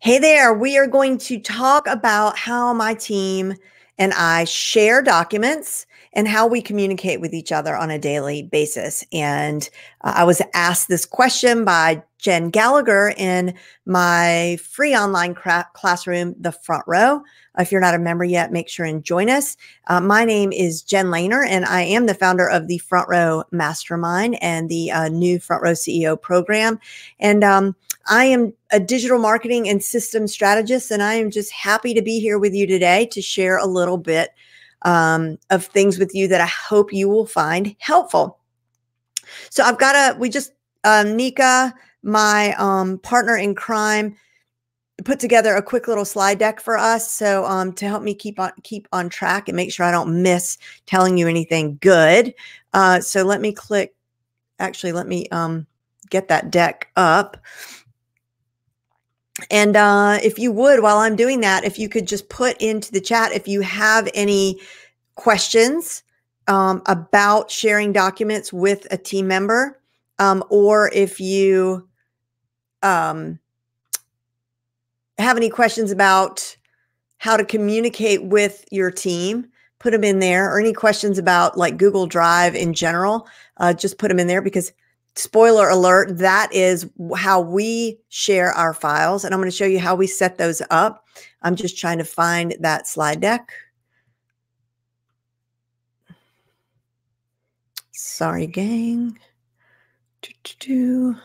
Hey there, we are going to talk about how my team and I share documents and how we communicate with each other on a daily basis. And uh, I was asked this question by Jen Gallagher in my free online cra- classroom, The Front Row. If you're not a member yet, make sure and join us. Uh, my name is Jen Lehner, and I am the founder of the Front Row Mastermind and the uh, new Front Row CEO program. And um, I am a digital marketing and system strategist, and I am just happy to be here with you today to share a little bit um, of things with you that I hope you will find helpful. So I've got a, we just, uh, Nika, my um, partner in crime, put together a quick little slide deck for us. So um, to help me keep on keep on track and make sure I don't miss telling you anything good. Uh, so let me click. Actually, let me um, get that deck up. And uh, if you would, while I'm doing that, if you could just put into the chat if you have any questions um, about sharing documents with a team member, um, or if you um, have any questions about how to communicate with your team, put them in there, or any questions about like Google Drive in general, uh, just put them in there because spoiler alert, that is how we share our files. And I'm going to show you how we set those up. I'm just trying to find that slide deck. Sorry, gang. Do, do, do.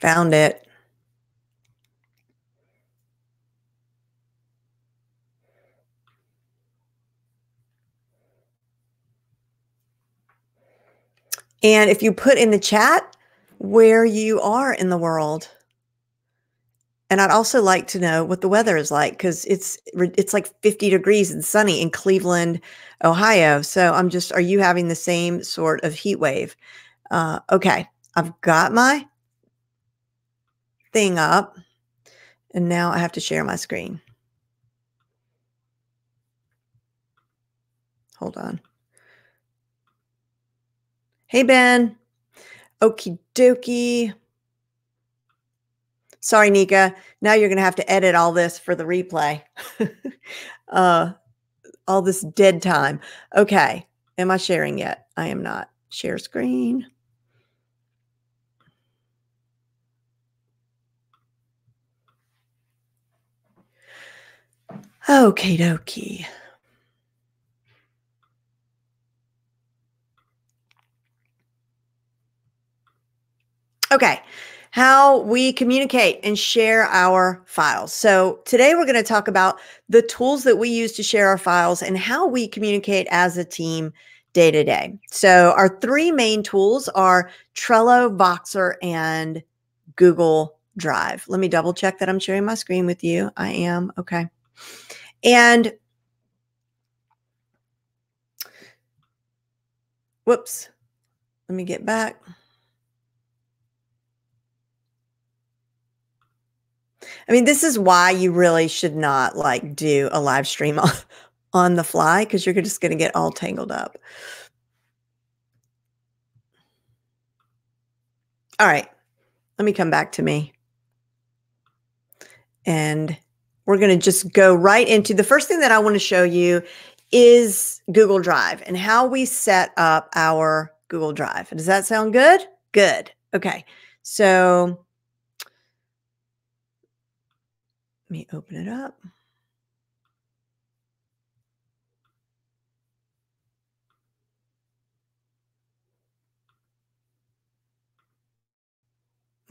Found it. And if you put in the chat where you are in the world. And I'd also like to know what the weather is like because it's it's like 50 degrees and sunny in Cleveland, Ohio. So I'm just, are you having the same sort of heat wave? Uh, okay, I've got my thing up, and now I have to share my screen. Hold on. Hey, Ben. Okie dokie. Sorry, Nika. Now you're going to have to edit all this for the replay. uh, all this dead time. Okay. Am I sharing yet? I am not. Share screen. Okay, dokie. Okay, how we communicate and share our files. So, today we're going to talk about the tools that we use to share our files and how we communicate as a team day to day. So, our three main tools are Trello, Voxer, and Google Drive. Let me double check that I'm sharing my screen with you. I am. Okay. And whoops, let me get back. I mean, this is why you really should not like do a live stream on, on the fly because you're just going to get all tangled up. All right, let me come back to me. And we're going to just go right into the first thing that I want to show you is Google Drive and how we set up our Google Drive. Does that sound good? Good. Okay. So Let me open it up.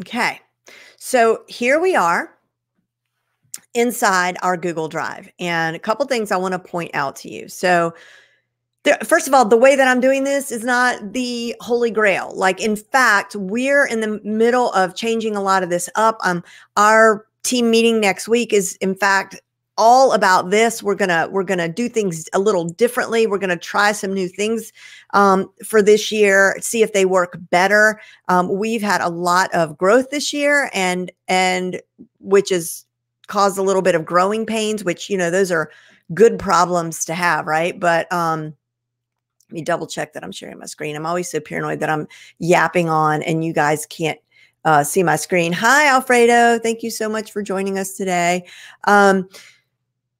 Okay, so here we are inside our Google Drive. And a couple things I want to point out to you. So, first of all, the way that I'm doing this is not the holy grail. Like, in fact, we're in the middle of changing a lot of this up. Um, our team meeting next week is in fact all about this. We're gonna we're gonna do things a little differently. We're gonna try some new things um, for this year see if they work better. Um, we've had a lot of growth this year and and which has caused a little bit of growing pains which you know those are good problems to have right? But um Let me double check that I'm sharing my screen. I'm always so paranoid that I'm yapping on and you guys can't uh, see my screen. Hi, Alfredo. Thank you so much for joining us today. Um,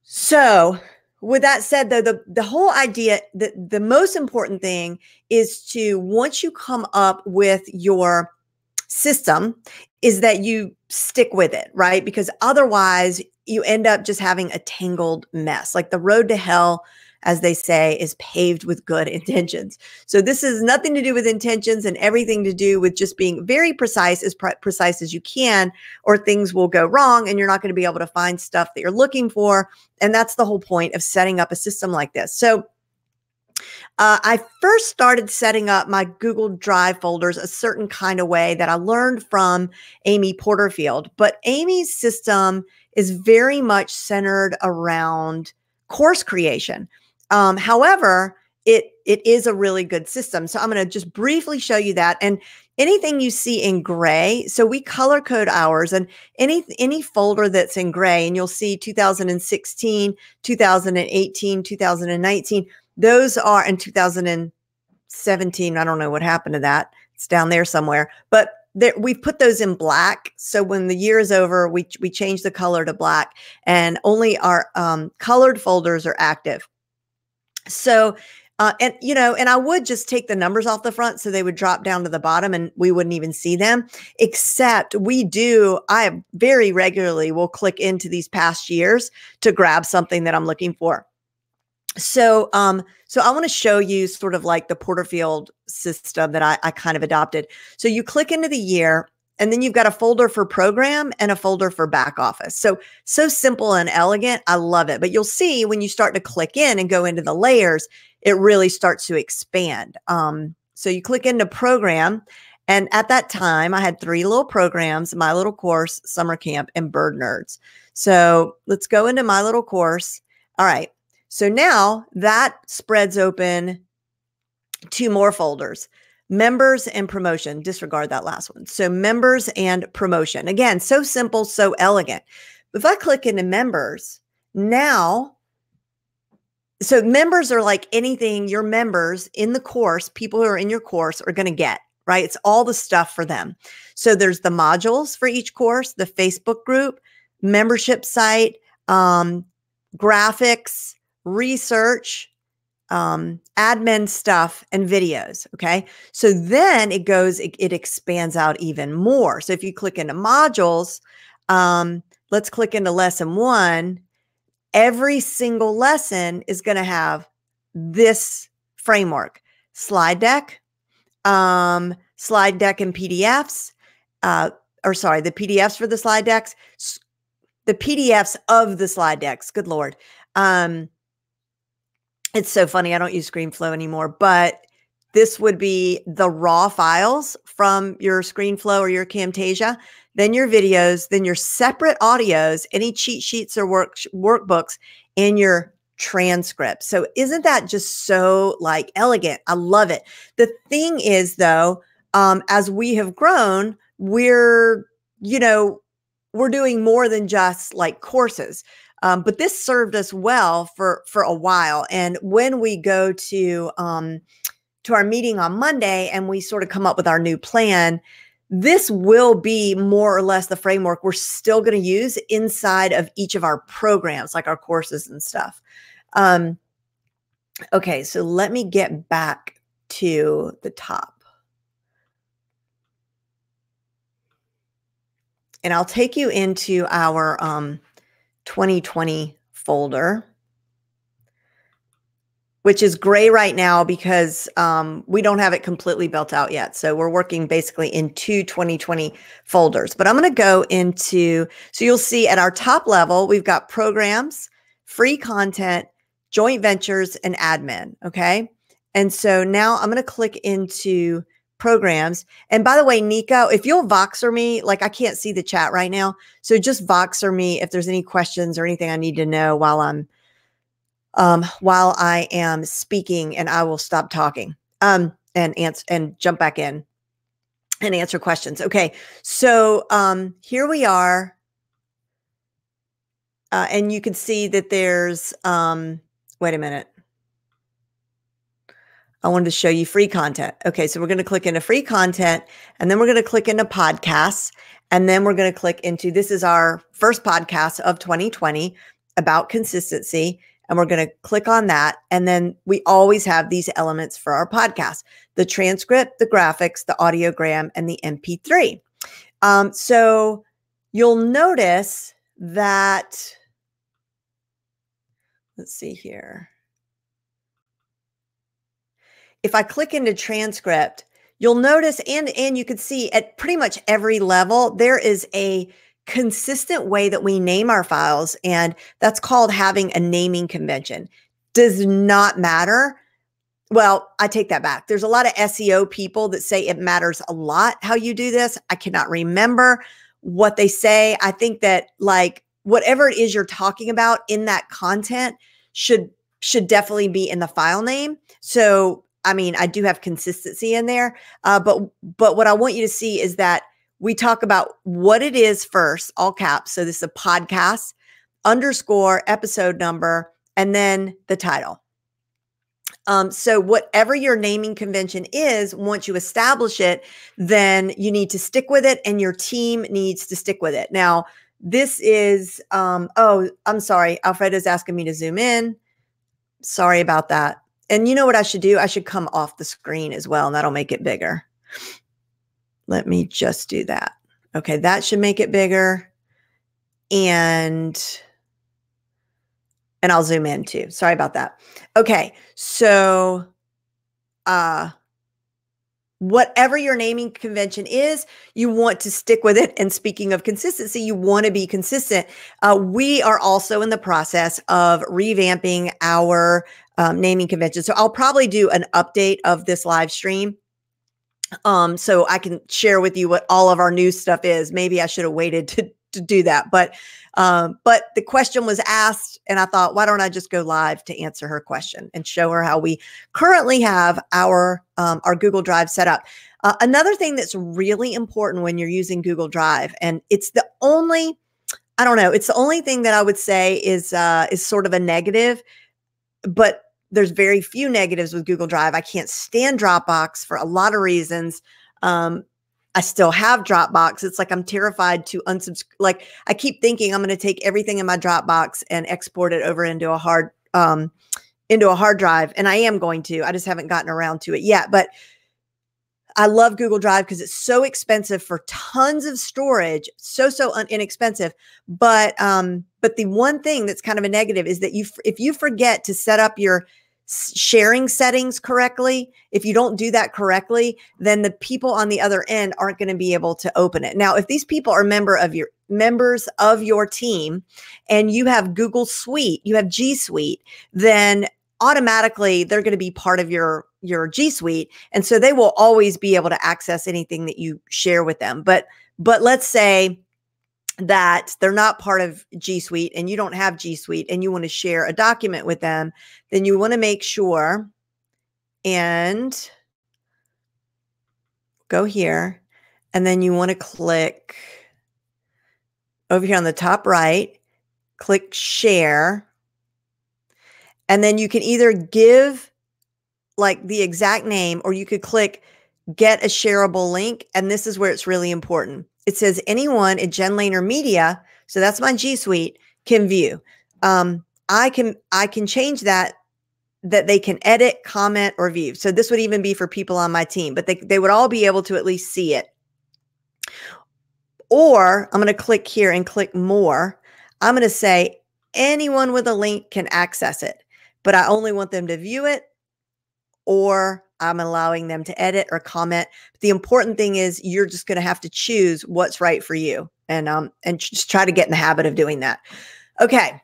so, with that said, though, the, the whole idea, the, the most important thing is to once you come up with your system, is that you stick with it, right? Because otherwise, you end up just having a tangled mess. Like the road to hell as they say, is paved with good intentions. So this is nothing to do with intentions and everything to do with just being very precise, as pre- precise as you can, or things will go wrong and you're not going to be able to find stuff that you're looking for. And that's the whole point of setting up a system like this. So uh, I first started setting up my Google Drive folders a certain kind of way that I learned from Amy Porterfield. But Amy's system is very much centered around course creation. Um, however, it it is a really good system. So I'm going to just briefly show you that. And anything you see in gray, so we color code ours and any any folder that's in gray, and you'll see 2016, 2018, 2019. Those are in 2017. I don't know what happened to that. It's down there somewhere, but we've put those in black. So when the year is over, we we change the color to black, and only our um, colored folders are active. So, uh, and you know, and I would just take the numbers off the front so they would drop down to the bottom and we wouldn't even see them. Except we do, I very regularly will click into these past years to grab something that I'm looking for. So, um, so I want to show you sort of like the Porterfield system that I, I kind of adopted. So you click into the year and then you've got a folder for program and a folder for back office. So, so simple and elegant. I love it. But you'll see when you start to click in and go into the layers, it really starts to expand. Um, so you click into program. And at that time, I had three little programs my little course, summer camp, and bird nerds. So let's go into my little course. All right. So now that spreads open two more folders members and promotion. Disregard that last one. So, members and promotion. Again, so simple, so elegant. If I click into members, now, so members are like anything your members in the course, people who are in your course are going to get, right? It's all the stuff for them. So, there's the modules for each course, the Facebook group, membership site, um, graphics, research, um, admin stuff and videos. Okay. So then it goes, it, it, expands out even more. So if you click into modules, um, let's click into lesson one. Every single lesson is going to have this framework slide deck, um, slide deck and PDFs, uh, or sorry, the PDFs for the slide decks, the PDFs of the slide decks. Good Lord. Um, it's so funny. I don't use ScreenFlow anymore, but this would be the raw files from your ScreenFlow or your Camtasia, then your videos, then your separate audios, any cheat sheets or work workbooks, and your transcript. So isn't that just so like elegant? I love it. The thing is though, um, as we have grown, we're, you know, we're doing more than just like courses. Um, but this served us well for for a while. And when we go to um, to our meeting on Monday and we sort of come up with our new plan, this will be more or less the framework we're still going to use inside of each of our programs, like our courses and stuff. Um, okay, so let me get back to the top. And I'll take you into our um, 2020 folder, which is gray right now because um, we don't have it completely built out yet. So we're working basically in two 2020 folders. But I'm going to go into, so you'll see at our top level, we've got programs, free content, joint ventures, and admin. Okay. And so now I'm going to click into programs. And by the way, Nika, if you'll Voxer me, like I can't see the chat right now. So just Voxer me if there's any questions or anything I need to know while I'm um while I am speaking and I will stop talking. Um and answer and jump back in and answer questions. Okay. So um here we are. Uh, and you can see that there's um wait a minute I wanted to show you free content. Okay, so we're going to click into free content and then we're going to click into podcasts and then we're going to click into this is our first podcast of 2020 about consistency and we're going to click on that and then we always have these elements for our podcast the transcript the graphics the audiogram and the mp3 um, so you'll notice that let's see here if I click into transcript, you'll notice and and you can see at pretty much every level there is a consistent way that we name our files and that's called having a naming convention. Does not matter. Well, I take that back. There's a lot of SEO people that say it matters a lot how you do this. I cannot remember what they say. I think that like whatever it is you're talking about in that content should should definitely be in the file name. So I mean, I do have consistency in there, uh, but but what I want you to see is that we talk about what it is first, all caps. So this is a podcast underscore episode number and then the title. Um, so whatever your naming convention is, once you establish it, then you need to stick with it, and your team needs to stick with it. Now, this is um, oh, I'm sorry, Alfredo's asking me to zoom in. Sorry about that. And you know what I should do? I should come off the screen as well, and that'll make it bigger. Let me just do that. Okay, that should make it bigger. And and I'll zoom in too. Sorry about that. Okay, so uh whatever your naming convention is, you want to stick with it. And speaking of consistency, you want to be consistent. Uh, we are also in the process of revamping our um, naming convention. So I'll probably do an update of this live stream. Um, so I can share with you what all of our new stuff is. Maybe I should have waited to, to do that, but um, but the question was asked, and I thought, why don't I just go live to answer her question and show her how we currently have our um, our Google Drive set up. Uh, another thing that's really important when you're using Google Drive, and it's the only, I don't know, it's the only thing that I would say is uh, is sort of a negative, but there's very few negatives with Google Drive. I can't stand Dropbox for a lot of reasons. Um, I still have Dropbox. It's like I'm terrified to unsubscribe. Like I keep thinking I'm going to take everything in my Dropbox and export it over into a hard um, into a hard drive, and I am going to. I just haven't gotten around to it yet. But I love Google Drive because it's so expensive for tons of storage, so so inexpensive. But um, but the one thing that's kind of a negative is that you if you forget to set up your sharing settings correctly, if you don't do that correctly, then the people on the other end aren't going to be able to open it. Now, if these people are member of your members of your team and you have Google Suite, you have G Suite, then automatically they're going to be part of your your G Suite and so they will always be able to access anything that you share with them. But but let's say that they're not part of G Suite and you don't have G Suite and you want to share a document with them, then you want to make sure and go here and then you want to click over here on the top right, click share. And then you can either give like the exact name or you could click get a shareable link. And this is where it's really important it says anyone at Lehner Media, so that's my G Suite, can view. Um, I can I can change that that they can edit, comment, or view. So this would even be for people on my team, but they, they would all be able to at least see it. Or I'm going to click here and click more. I'm going to say anyone with a link can access it, but I only want them to view it or I'm allowing them to edit or comment. The important thing is you're just going to have to choose what's right for you and um and just try to get in the habit of doing that. Okay.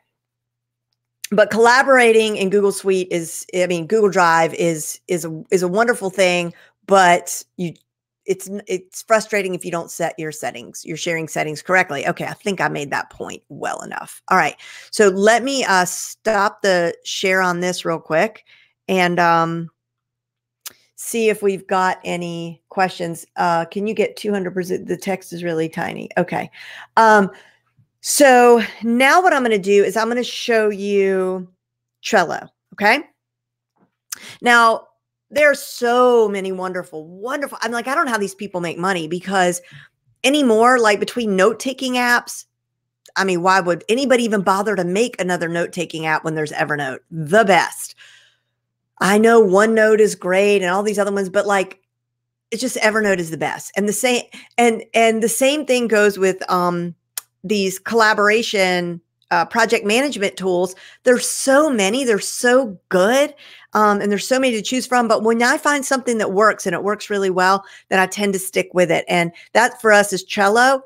But collaborating in Google Suite is I mean Google Drive is is a is a wonderful thing, but you it's it's frustrating if you don't set your settings, your sharing settings correctly. Okay, I think I made that point well enough. All right. So let me uh stop the share on this real quick and um see if we've got any questions. Uh, can you get 200%? The text is really tiny. Okay. Um, so now what I'm going to do is I'm going to show you Trello. Okay. Now, there's so many wonderful, wonderful. I'm like, I don't know how these people make money because anymore, like between note taking apps, I mean, why would anybody even bother to make another note taking app when there's Evernote? The best. I know OneNote is great and all these other ones, but like it's just Evernote is the best. And the same and and the same thing goes with um these collaboration uh, project management tools. There's so many, they're so good. Um, and there's so many to choose from. But when I find something that works and it works really well, then I tend to stick with it. And that for us is Trello.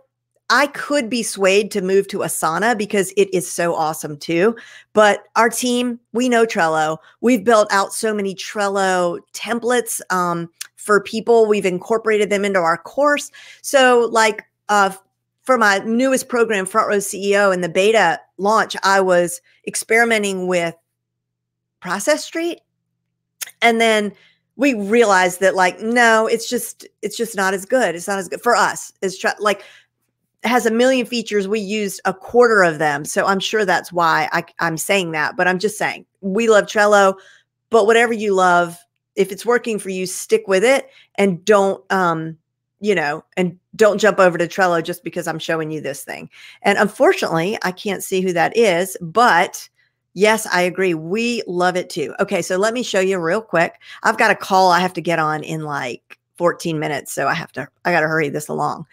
I could be swayed to move to Asana because it is so awesome too. But our team, we know Trello. We've built out so many Trello templates um, for people. We've incorporated them into our course. So, like, uh, for my newest program, Front Row CEO, in the beta launch, I was experimenting with Process Street. And then we realized that like no it's just it's just not as good it's not as good for us it's tr- like has a million features. We used a quarter of them. So I'm sure that's why I, I'm saying that. But I'm just saying we love Trello, but whatever you love, if it's working for you, stick with it and don't, um, you know, and don't jump over to Trello just because I'm showing you this thing. And unfortunately, I can't see who that is, but yes, I agree. We love it too. Okay, so let me show you real quick. I've got a call I have to get on in like 14 minutes. So I have to, I got to hurry this along.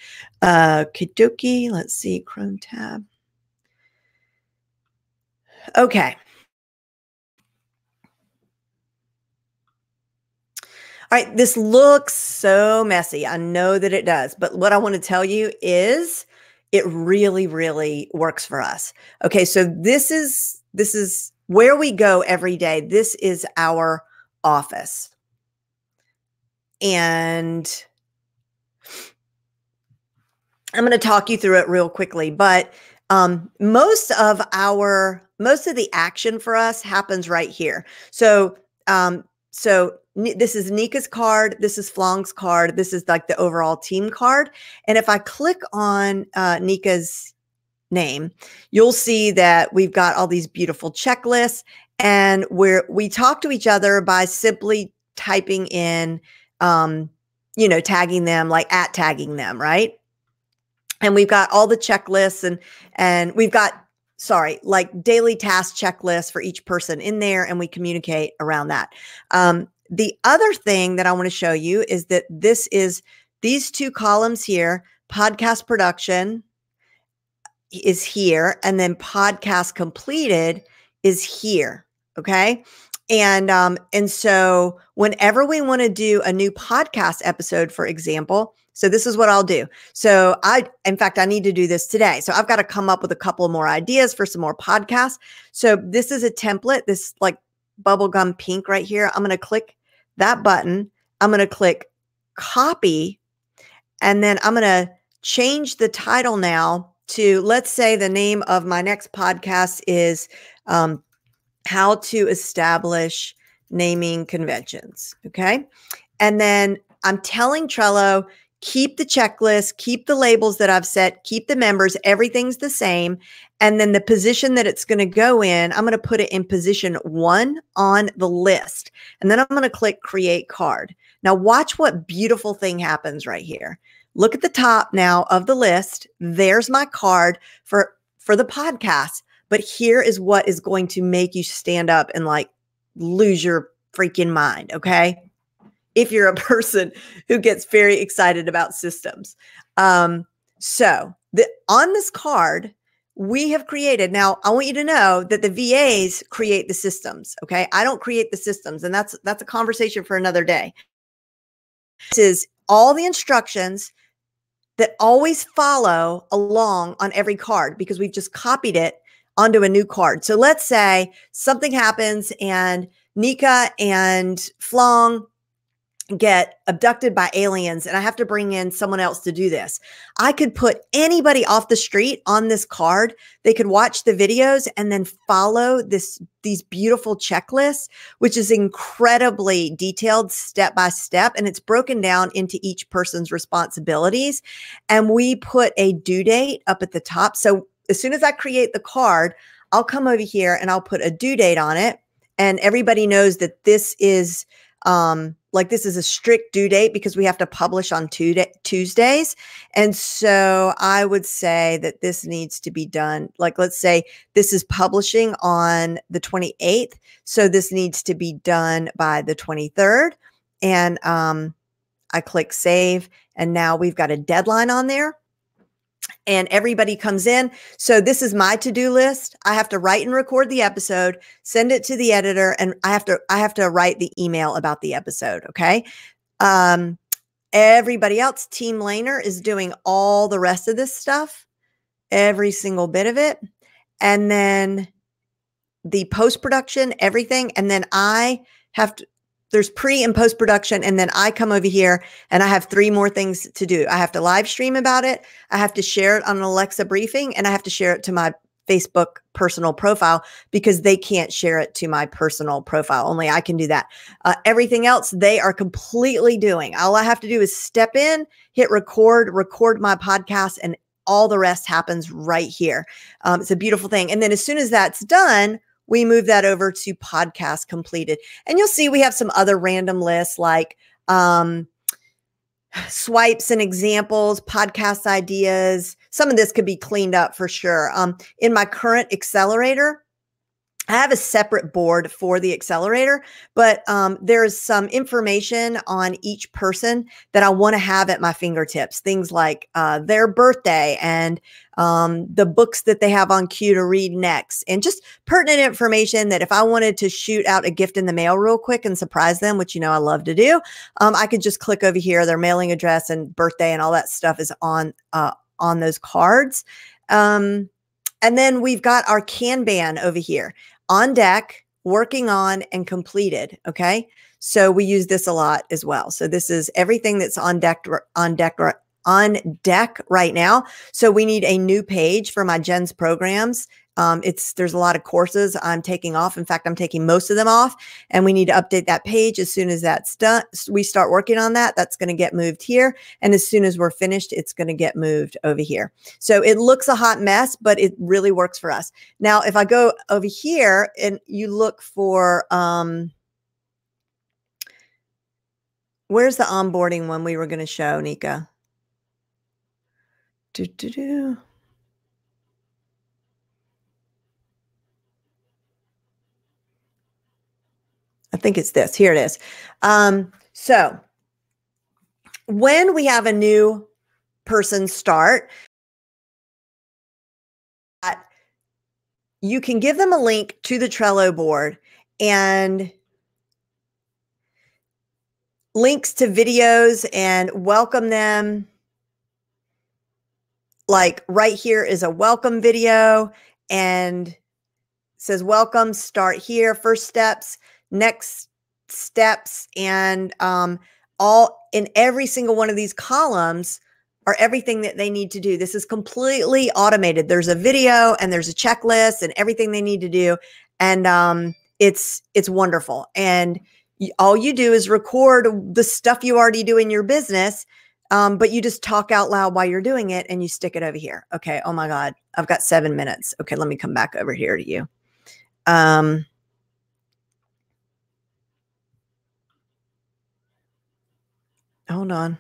Uh, Kidoki, let's see, Chrome tab. Okay. All right, this looks so messy. I know that it does, but what I want to tell you is it really, really works for us. Okay, so this is this is where we go every day. This is our office and I'm going to talk you through it real quickly, but um, most of our most of the action for us happens right here. So, um, so this is Nika's card. This is Flong's card. This is like the overall team card. And if I click on uh, Nika's name, you'll see that we've got all these beautiful checklists, and where we talk to each other by simply typing in um, you know, tagging them like at tagging them, right? And we've got all the checklists and and we've got sorry, like daily task checklists for each person in there, and we communicate around that. Um, the other thing that I want to show you is that this is these two columns here, podcast production is here, and then podcast completed is here. Okay. And um, and so whenever we want to do a new podcast episode, for example, so this is what I'll do. So I, in fact, I need to do this today. So I've got to come up with a couple more ideas for some more podcasts. So this is a template, this like bubblegum pink right here. I'm going to click that button. I'm going to click copy, and then I'm going to change the title now to let's say the name of my next podcast is um, how to establish naming conventions. Okay. And then I'm telling Trello, keep the checklist, keep the labels that I've set, keep the members, everything's the same. And then the position that it's going to go in, I'm going to put it in position one on the list. And then I'm going to click create card. Now, watch what beautiful thing happens right here. Look at the top now of the list. There's my card for, for the podcast. But here is what is going to make you stand up and like lose your freaking mind. Okay. If you're a person who gets very excited about systems. Um, so the, on this card, we have created now i want you to know that the vas create the systems okay i don't create the systems and that's that's a conversation for another day this is all the instructions that always follow along on every card because we've just copied it onto a new card. So let's say something happens and Nika and Flong get abducted by aliens and I have to bring in someone else to do this. I could put anybody off the street on this card. They could watch the videos and then follow this these beautiful checklists which is incredibly detailed step by step and it's broken down into each person's responsibilities and we put a due date up at the top. So as soon as I create the card, I'll come over here and I'll put a due date on it. And everybody knows that this is um, like this is a strict due date because we have to publish on Tuesdays. And so I would say that this needs to be done. Like, let's say this is publishing on the 28th. So this needs to be done by the 23rd. And um, I click save. And now we've got a deadline on there and everybody comes in. So this is my to-do list. I have to write and record the episode, send it to the editor, and I have to I have to write the email about the episode. Okay. Um, everybody else, Team Lehner is doing all the rest of this stuff, every single bit of it. And then the post-production, everything. And then I have to there's pre and post production and then i come over here and i have three more things to do. I have to live stream about it. I have to share it on an alexa briefing and i have to share it to my facebook personal profile because they can't share it to my personal profile. Only i can do that. Uh, everything else they are completely doing. All i have to do is step in hit record record my podcast and all the rest happens right here. Um, it's a beautiful thing. And then as soon as that's done we move that over to podcast completed. And you'll see we have some other random lists like um, swipes and examples, podcast ideas. Some of this could be cleaned up for sure. Um, in my current accelerator, I have a separate board for the accelerator, but um, there's some information on each person that I want to have at my fingertips. Things like uh, their birthday and um, the books that they have on queue to read next, and just pertinent information that if I wanted to shoot out a gift in the mail real quick and surprise them, which you know I love to do, um, I could just click over here. Their mailing address and birthday and all that stuff is on uh, on those cards. Um, and then we've got our Kanban over here on deck, working on, and completed. Okay. So we use this a lot as well. So this is everything that's on deck on deck on deck right now. So we need a new page for my Jen's programs. Um, it's there's a lot of courses I'm taking off. In fact, I'm taking most of them off, and we need to update that page as soon as that's done. We start working on that. That's going to get moved here, and as soon as we're finished, it's going to get moved over here. So it looks a hot mess, but it really works for us. Now, if I go over here and you look for um, where's the onboarding one we were going to show, Nika? Do, do, do. I think it's this. Here it is. Um, so when we have a new person start, you can give them a link to the Trello board and links to videos and welcome them like right here is a welcome video and says welcome start here first steps next steps and um, all in every single one of these columns are everything that they need to do this is completely automated there's a video and there's a checklist and everything they need to do and um, it's it's wonderful and all you do is record the stuff you already do in your business um, but you just talk out loud while you're doing it and you stick it over here. Okay. Oh my God. I've got seven minutes. Okay. Let me come back over here to you. Um, hold on.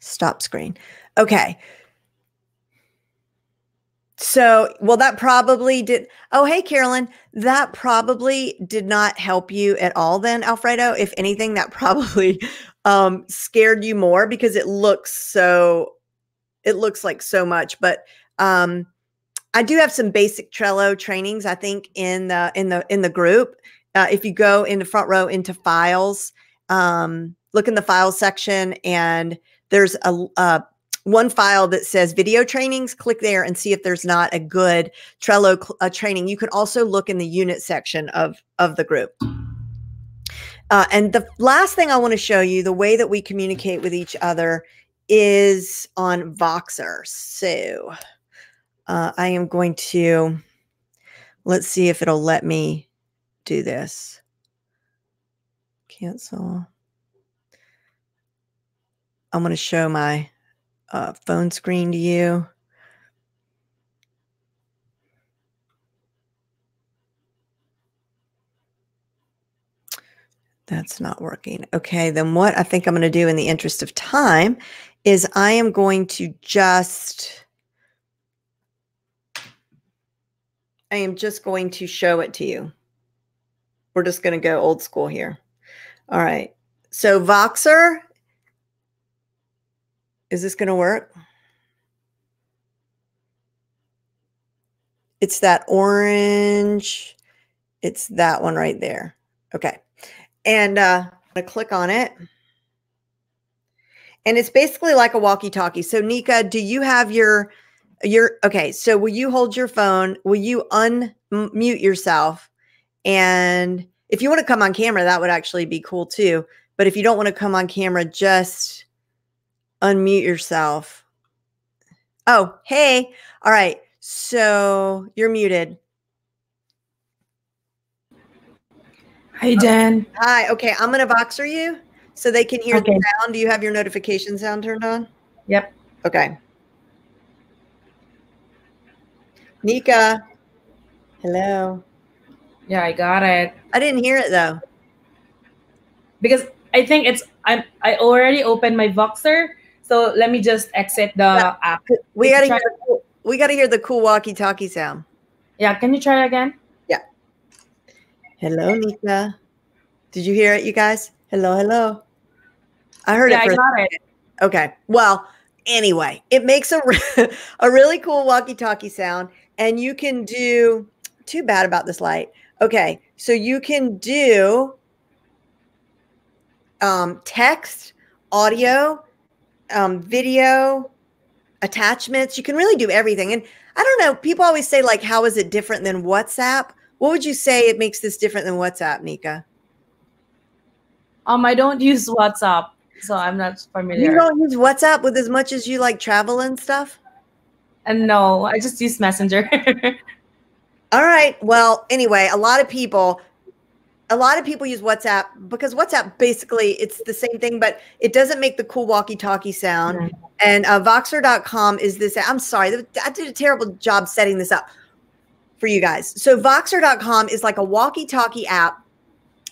Stop screen. Okay. So, well, that probably did. Oh, hey, Carolyn, that probably did not help you at all, then, Alfredo. If anything, that probably um, scared you more because it looks so, it looks like so much. But um, I do have some basic Trello trainings. I think in the in the in the group. Uh, if you go in the front row into files, um, look in the file section, and there's a, a one file that says video trainings, click there and see if there's not a good Trello uh, training. You can also look in the unit section of, of the group. Uh, and the last thing I want to show you, the way that we communicate with each other is on Voxer. So uh, I am going to, let's see if it'll let me do this. Cancel. I'm going to show my uh, phone screen to you. That's not working. Okay, then what I think I'm going to do in the interest of time is I am going to just I am just going to show it to you. We're just going to go old school here. All right. So Voxer, is this going to work? It's that orange. It's that one right there. Okay. And uh, I'm going to click on it. And it's basically like a walkie-talkie. So Nika, do you have your your okay, so will you hold your phone? Will you unmute yourself? And if you want to come on camera, that would actually be cool too. But if you don't want to come on camera, just unmute yourself. Oh, hey. All right. So you're muted. Hi, Jen. Hi. Okay. I'm going to Voxer you so they can hear okay. the sound. Do you have your notification sound turned on? Yep. Okay. Nika. Hello. Yeah, I got it. I didn't hear it though. Because I think it's I'm I already opened my Voxer. So let me just exit the yeah. app. We gotta hear the, we gotta hear the cool walkie-talkie sound. Yeah, can you try again? Yeah. Hello, Nika. Did you hear it, you guys? Hello, hello. I heard it. yeah, it. I got it. Okay. Well, anyway, it makes a a really cool walkie-talkie sound, and you can do. Too bad about this light. Okay, so you can do um, text, audio, um, video, attachments. You can really do everything. And I don't know, people always say, like, how is it different than WhatsApp? What would you say it makes this different than WhatsApp, Nika? Um, I don't use WhatsApp, so I'm not familiar. You don't use WhatsApp with as much as you like travel and stuff? And no, I just use Messenger. All right. Well, anyway, a lot of people a lot of people use WhatsApp because WhatsApp basically it's the same thing, but it doesn't make the cool walkie-talkie sound. Mm-hmm. And uh, Voxer.com is this. I'm sorry, I did a terrible job setting this up for you guys. So Voxer.com is like a walkie-talkie app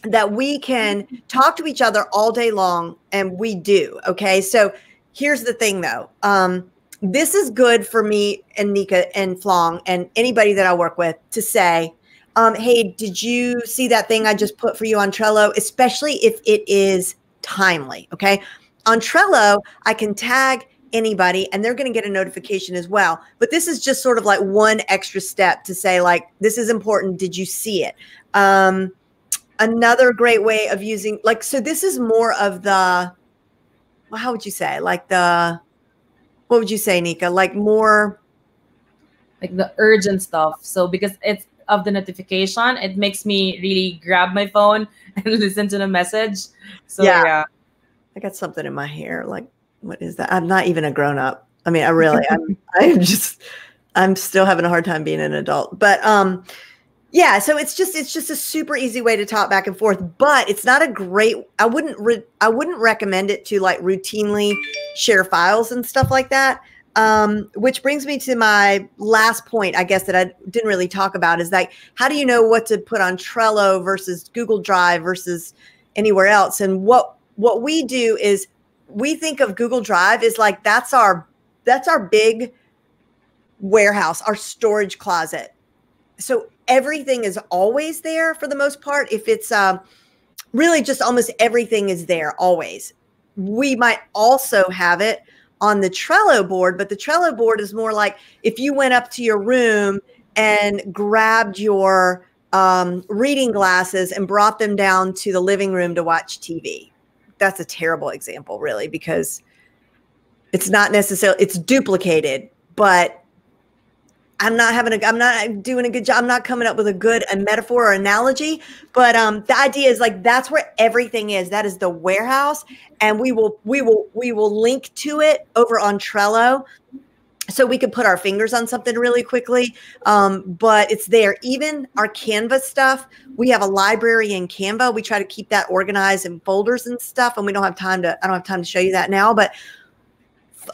that we can talk to each other all day long, and we do. Okay, so here's the thing, though. Um, this is good for me and Nika and Flong and anybody that I work with to say um, hey, did you see that thing I just put for you on Trello? Especially if it is timely. Okay. On Trello, I can tag anybody and they're going to get a notification as well. But this is just sort of like one extra step to say, like, this is important. Did you see it? Um, another great way of using, like, so this is more of the, well, how would you say? Like the, what would you say, Nika? Like more, like the urgent stuff. So because it's of the notification, it makes me really grab my phone and listen to the message. So yeah. yeah. I got something in my hair. Like, what is that? I'm not even a grown up. I mean, I really, I'm, I'm just, I'm still having a hard time being an adult. But um, yeah. So it's just, it's just a super easy way to talk back and forth. But it's not a great. I wouldn't, re- I wouldn't recommend it to like routinely share files and stuff like that. Um, which brings me to my last point, I guess, that I didn't really talk about is like, how do you know what to put on Trello versus Google Drive versus anywhere else? And what what we do is we think of Google Drive is like that's our that's our big warehouse, our storage closet. So everything is always there for the most part. If it's um, really just almost everything is there always. We might also have it on the Trello board, but the Trello board is more like if you went up to your room and grabbed your um, reading glasses and brought them down to the living room to watch TV. That's a terrible example, really, because it's not necessarily it's duplicated, but I'm not having a I'm not doing a good job. I'm not coming up with a good a metaphor or analogy, but um the idea is like that's where everything is. That is the warehouse and we will we will we will link to it over on Trello so we could put our fingers on something really quickly um, but it's there even our canva stuff we have a library in canva we try to keep that organized in folders and stuff and we don't have time to i don't have time to show you that now but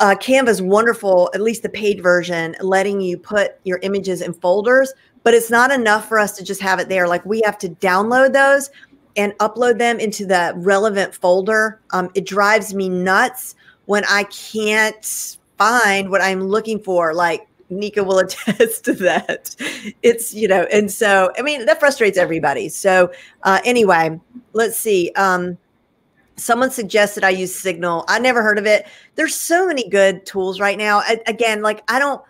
uh, Canva is wonderful, at least the paid version, letting you put your images in folders, but it's not enough for us to just have it there. Like we have to download those and upload them into the relevant folder. Um, it drives me nuts when I can't find what I'm looking for. Like Nika will attest to that. It's, you know, and so, I mean, that frustrates everybody. So, uh, anyway, let's see. Um, someone suggested I use Signal. I never heard of it. There's so many good tools right now. I, again, like I don't,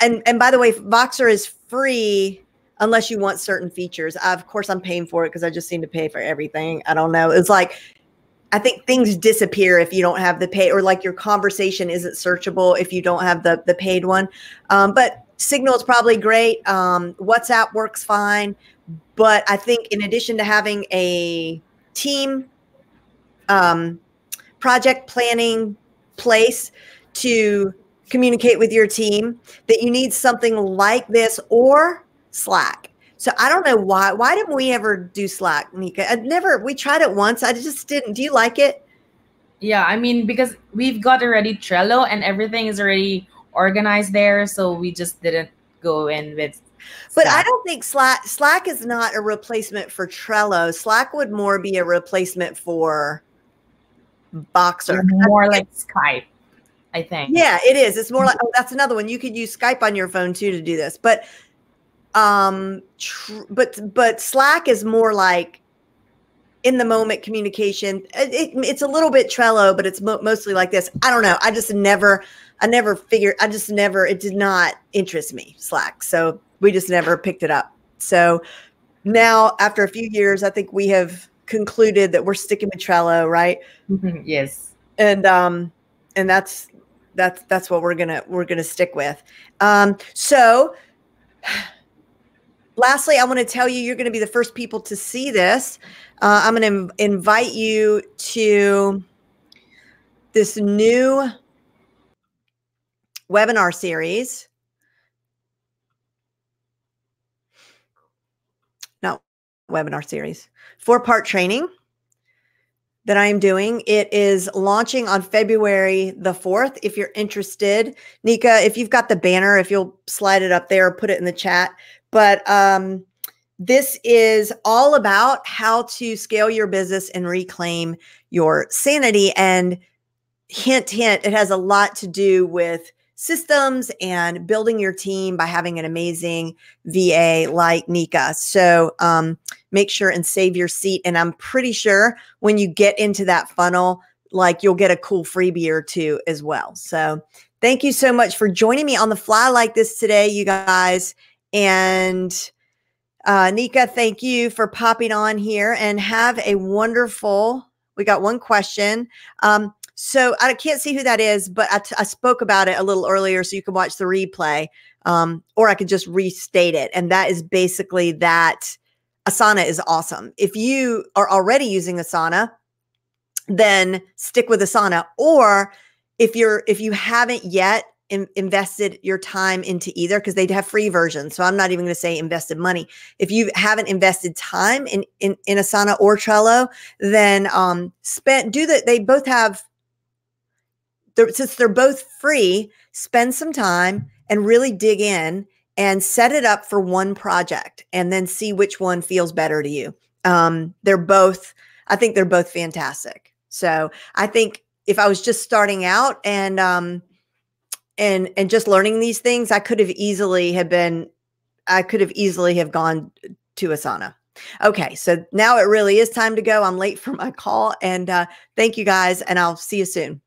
and, and by the way, Voxer is free unless you want certain features. I, of course, I'm paying for it because I just seem to pay for everything. I don't know. It's like, I think things disappear if you don't have the pay, or like your conversation isn't searchable if you don't have the the paid one. Um, but Signal is probably great. Um, WhatsApp works fine, but I think in addition to having a team um, project planning place to communicate with your team, that you need something like this or Slack. So I don't know why. Why didn't we ever do Slack, Nika? I never. We tried it once. I just didn't. Do you like it? Yeah, I mean because we've got already Trello and everything is already organized there, so we just didn't go in with. But I don't think Slack Slack is not a replacement for Trello. Slack would more be a replacement for Voxer. More like Skype, I think. Yeah, it is. It's more like oh, that's another one. You could use Skype on your phone too to do this, but um tr- but but slack is more like in the moment communication it, it, it's a little bit trello but it's mo- mostly like this i don't know i just never i never figured i just never it did not interest me slack so we just never picked it up so now after a few years i think we have concluded that we're sticking with trello right yes and um and that's that's that's what we're gonna we're gonna stick with um so lastly, I want to tell you, you're going to be the first people to see this. Uh, I'm going to invite you to this new webinar series. Not webinar series, four part training that I am doing. It is launching on February the 4th. If you're interested, Nika, if you've got the banner, if you'll slide it up there put it in the chat, but um, this is all about how to scale your business and reclaim your sanity. And hint, hint, it has a lot to do with systems and building your team by having an amazing VA like Nika. So um, make sure and save your seat. And I'm pretty sure when you get into that funnel, like you'll get a cool freebie or two as well. So thank you so much for joining me on the fly like this today, you guys. And uh, Nika, thank you for popping on here and have a wonderful. We got one question. Um, so I can't see who that is, but I, spoke about it a little earlier, so you can watch the replay, um, or I could just restate it. And that is basically that Asana is awesome. If you are already using Asana, then stick with Asana. Or if you're if you haven't yet, in, invested your time into either because they have free versions. So I'm not even going to say invested money. If you haven't invested time in in, in Asana or Trello, then um, spend do that. They both have. They're, since they're both free, spend some time and really dig in and set it up for one project, and then see which one feels better to you. Um, they're both. I think they're both fantastic. So I think if I was just starting out and um, and and just learning these things i could have easily have been i could have easily have gone to asana okay so now it really is time to go i'm late for my call and uh, thank you guys and i'll see you soon